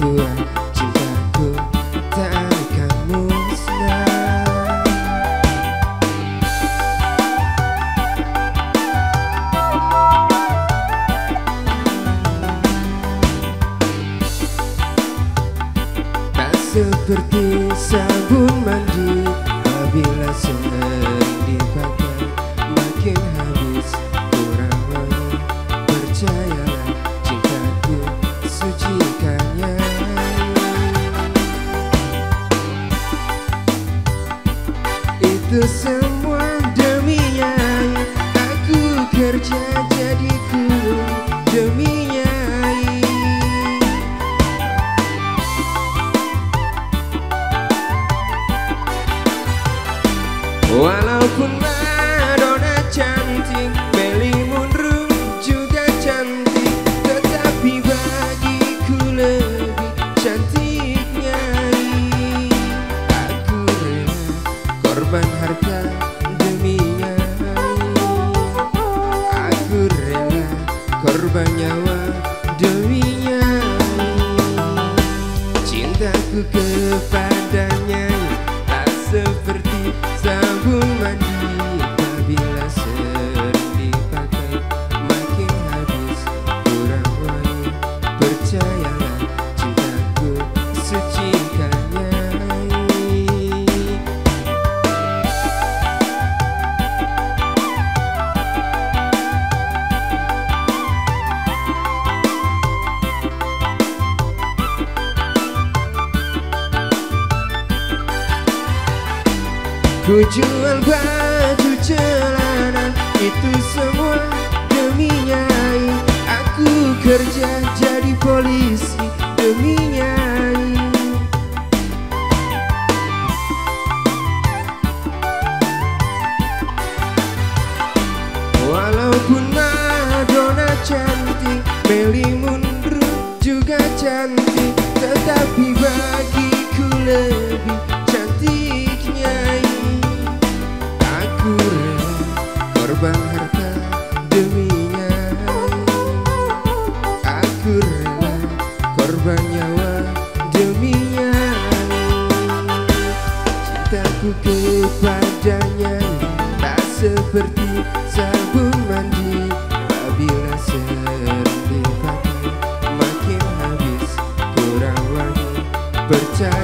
tua cintaku musnah. Tak seperti sabun mandi Apabila sering dipakai Semua demi nyai. Aku kerja jadi guru demi nyai. Walaupun Madonna cantik Melly Munro juga cantik Tetapi bagiku lebih cantik korban nyawa demi Nyai Cintaku kepadanya Ku jual baju celana Itu semua demi nyai. Aku kerja jadi polisi demi nyai ilmiah Cintaku kepadanya Tak seperti sabun mandi. Apabila sering pakai Makin habis kurang wangi Percaya.